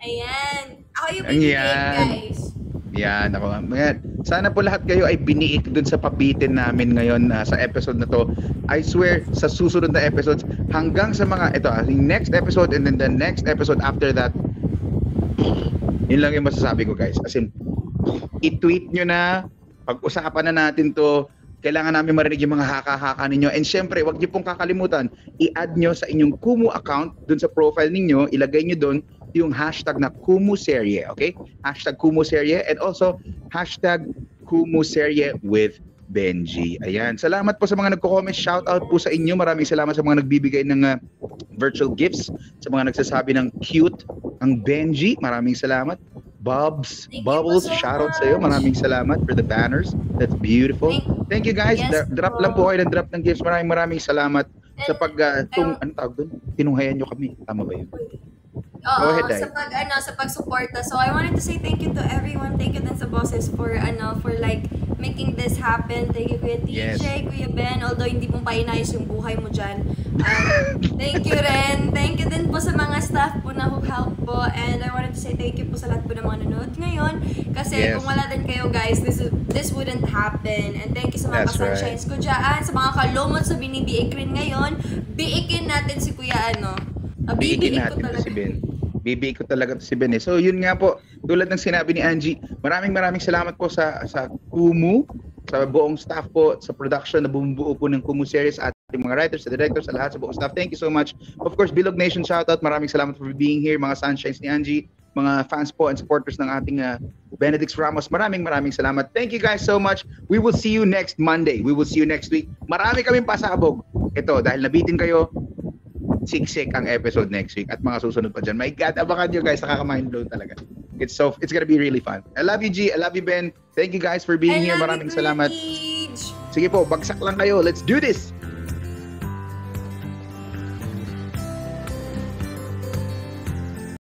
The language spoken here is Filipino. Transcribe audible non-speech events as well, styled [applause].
Ayan. Ako yung bibigyan, guys. Yan, ako. Sana po lahat kayo ay biniik dun sa pabitin namin ngayon uh, sa episode na to. I swear, sa susunod na episodes, hanggang sa mga, ito, uh, next episode and then the next episode after that, yun lang yung masasabi ko guys. As in, i-tweet nyo na, pag-usapan na natin to, kailangan namin marinig yung mga haka-haka ninyo. And syempre, wag niyo pong kakalimutan, i-add nyo sa inyong Kumu account, dun sa profile ninyo, ilagay nyo dun yung hashtag na Kumu Serye, okay? Hashtag Kumu Serye and also hashtag Kumu Serye with Benji. Ayan. Salamat po sa mga nagko-comment. Shout out po sa inyo. Maraming salamat sa mga nagbibigay ng uh, virtual gifts, sa mga nagsasabi ng cute ang Benji. Maraming salamat. Bobs, Thank Bubbles, so shout out sa iyo. Maraming salamat for the banners. That's beautiful. Thank- Thank you guys. Yes Dra- drop lang po kayo ng drop ng gifts. Maraming maraming salamat sa And, pag uh, tung, ano tawag doon? Tinunghayan nyo kami. Tama ba yun? Oo, Go ahead, Dai. sa pag ano, sa pagsuporta. So I wanted to say thank you to everyone. Thank you din sa bosses for ano, for like making this happen. Thank you Kuya Yes. DJ, Kuya Ben. Although hindi mo pa inayos yung buhay mo dyan. Um, [laughs] thank you rin. Thank you din po sa mga staff po na who help po. And I wanted to say thank you po sa lahat po ng mga nanonood ngayon. Kasi Yes. kung wala din kayo guys, this is, this wouldn't happen. And thank you sa mga That's right. sunshines ko dyan. Sa mga kalumot sa binibiik rin ngayon. Biikin natin si Kuya ano. Ah, Bibikin bibiik ko natin to talaga. si Ben. Bibiik ko talaga to si Ben eh. So yun nga po, tulad ng sinabi ni Angie, maraming maraming salamat po sa sa Kumu, sa buong staff po, sa production na bumubuo po ng Kumu series at ating mga writers, sa directors, sa lahat sa buong staff. Thank you so much. Of course, Bilog Nation shoutout. Maraming salamat for being here, mga sunshines ni Angie, mga fans po and supporters ng ating uh, Benedict Ramos. Maraming maraming salamat. Thank you guys so much. We will see you next Monday. We will see you next week. Marami kaming pasabog. Ito, dahil nabitin kayo, siksik ang episode next week at mga susunod pa dyan. My God, abangan nyo guys, nakaka-mind blow talaga. It's so, it's gonna be really fun. I love you G, I love you Ben. Thank you guys for being I here. Maraming salamat. Sige po, bagsak lang kayo. Let's do this!